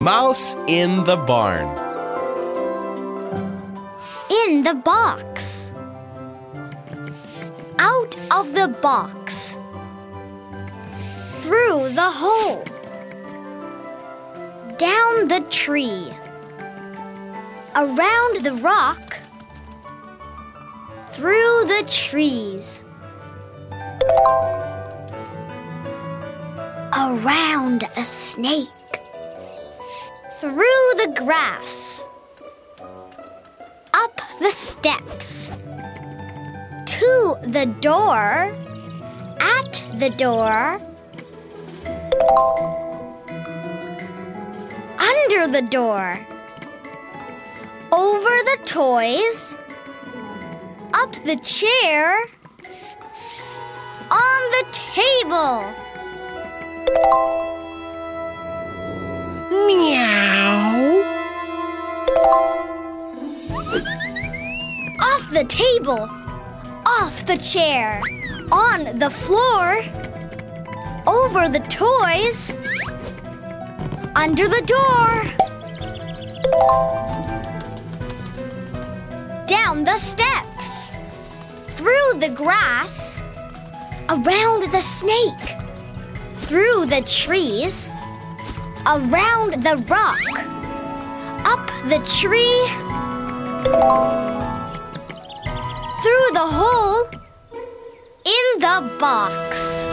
Mouse in the barn. In the box. Out of the box. Through the hole. Down the tree. Around the rock. Through the trees. Around the snake. Through the grass. Up the steps. To the door. At the door. Under the door. Over the toys. Up the chair. On the table. Off the table. Off the chair. On the floor. Over the toys. Under the door. Down the steps. Through the grass. Around the snake. Through the trees. Around the rock. Up the tree. Through the hole in the box.